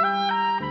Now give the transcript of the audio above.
Música